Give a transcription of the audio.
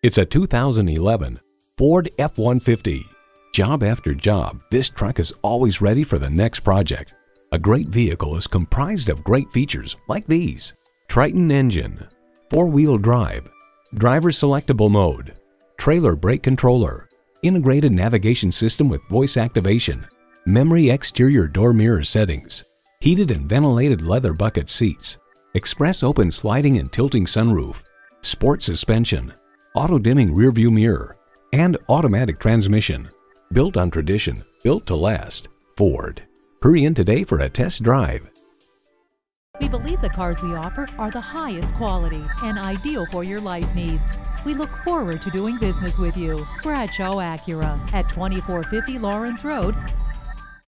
It's a 2011 Ford F-150. Job after job, this truck is always ready for the next project. A great vehicle is comprised of great features like these. Triton engine, four-wheel drive, driver selectable mode, trailer brake controller, integrated navigation system with voice activation, memory exterior door mirror settings, heated and ventilated leather bucket seats, express open sliding and tilting sunroof, sport suspension, auto-dimming rearview mirror, and automatic transmission. Built on tradition, built to last. Ford. Hurry in today for a test drive. We believe the cars we offer are the highest quality and ideal for your life needs. We look forward to doing business with you. Bradshaw Acura at 2450 Laurens Road,